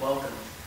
Welcome.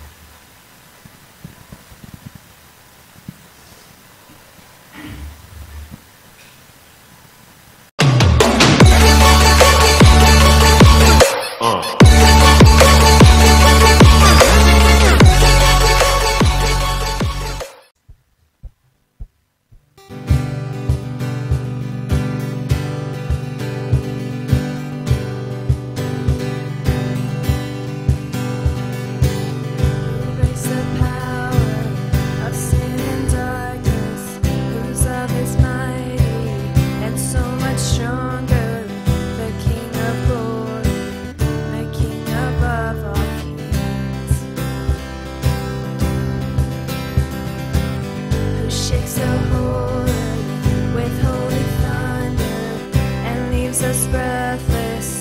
leaves us breathless.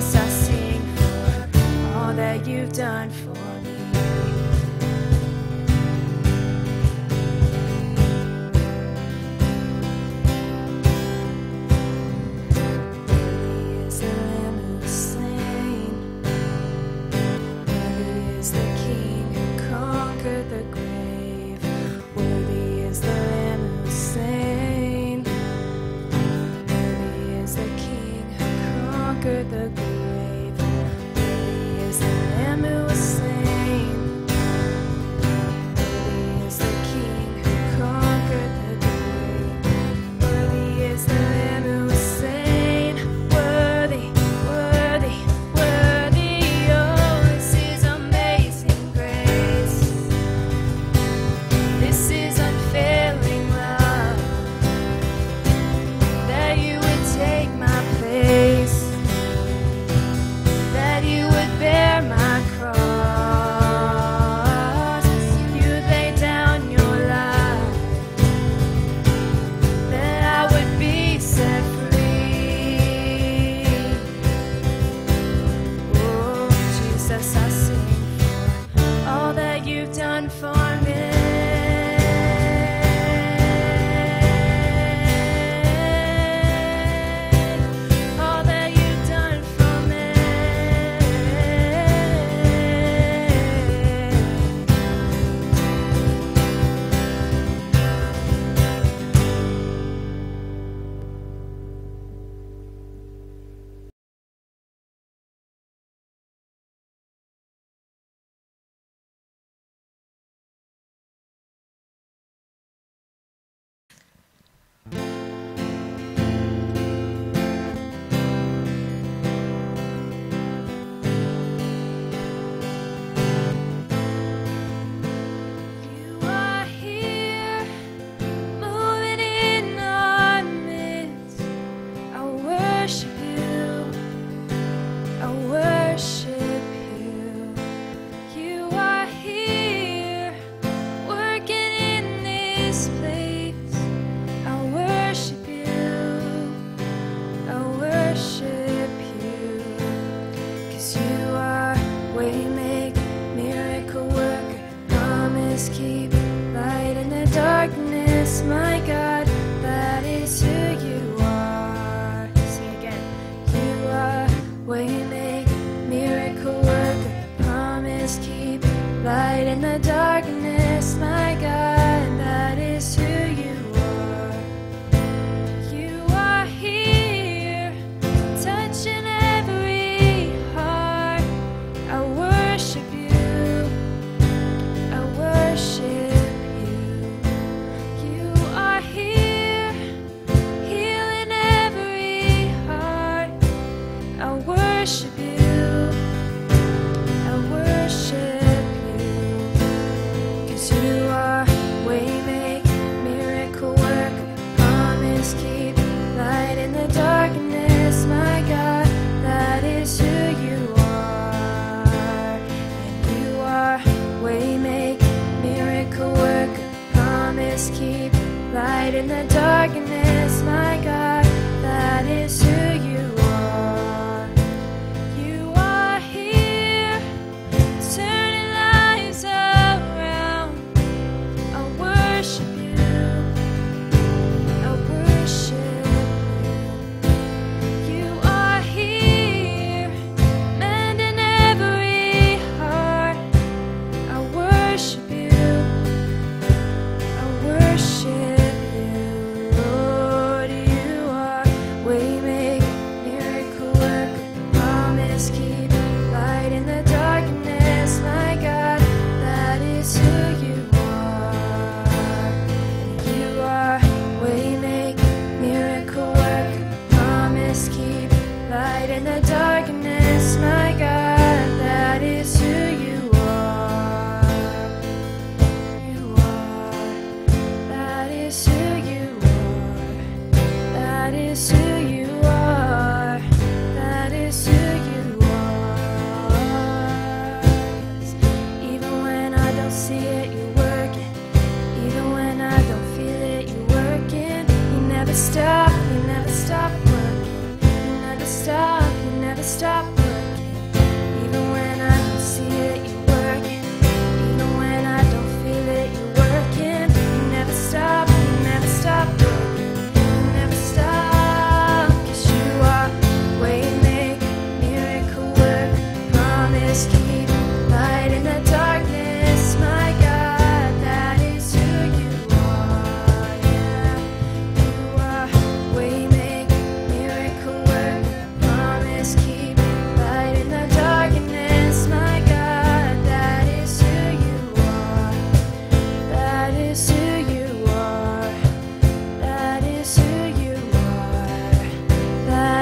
I sing all that you've done for me. conquer the good.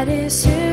You.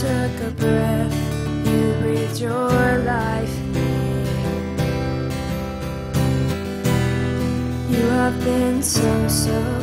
took a breath, you breathed your life. You have been so, so.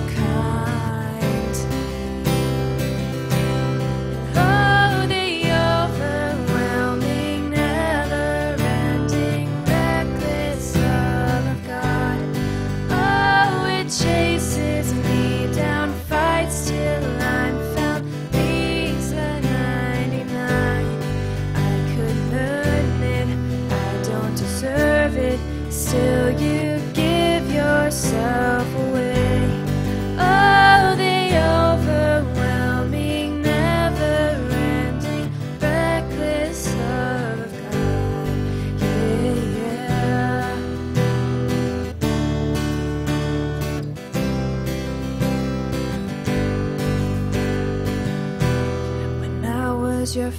Your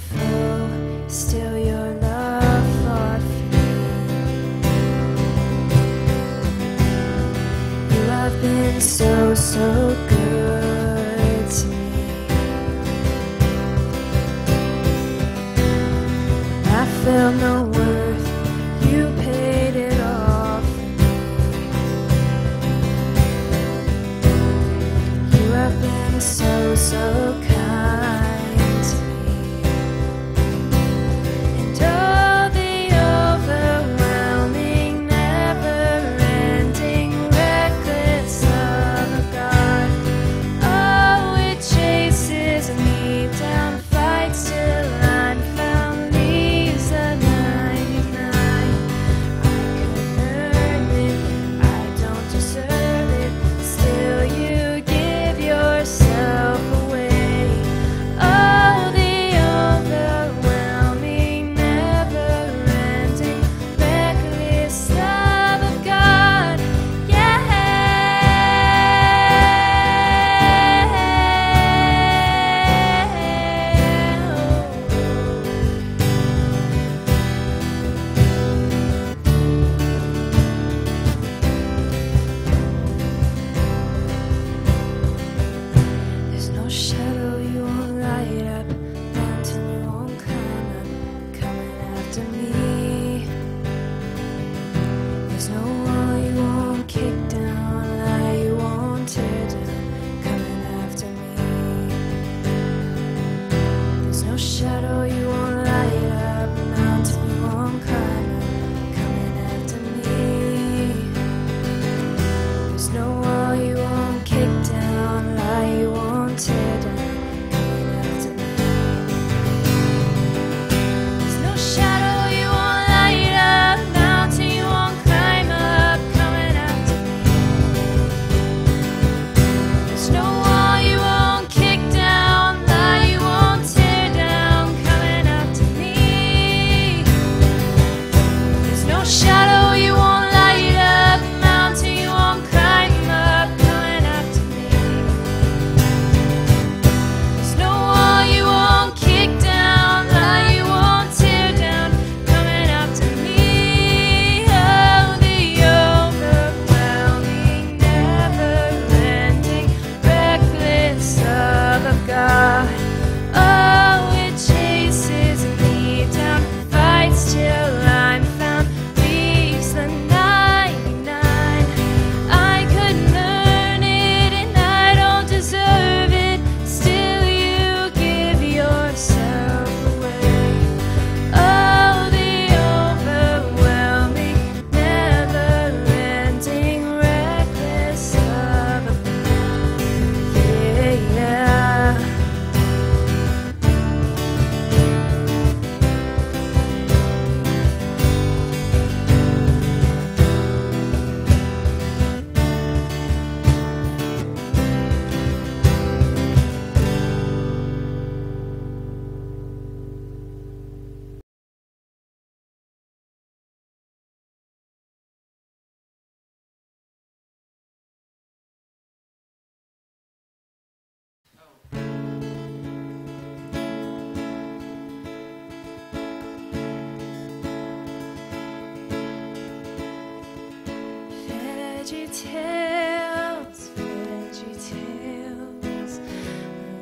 Veggie Tales, Veggie Tales,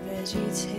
Veggie Tales,